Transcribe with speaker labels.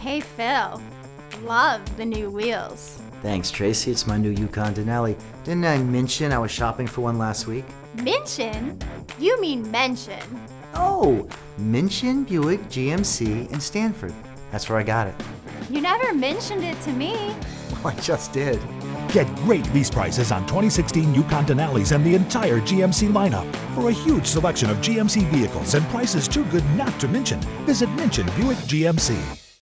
Speaker 1: Hey, Phil. Love the new wheels.
Speaker 2: Thanks, Tracy. It's my new Yukon Denali. Didn't I mention I was shopping for one last week?
Speaker 1: Mention? You mean Minchin.
Speaker 2: Oh, Minchin Buick GMC in Stamford. That's where I got it.
Speaker 1: You never mentioned it to me.
Speaker 2: Well, I just did.
Speaker 3: Get great lease prices on 2016 Yukon Denalis and the entire GMC lineup. For a huge selection of GMC vehicles and prices too good not to mention, visit Minchin Buick GMC.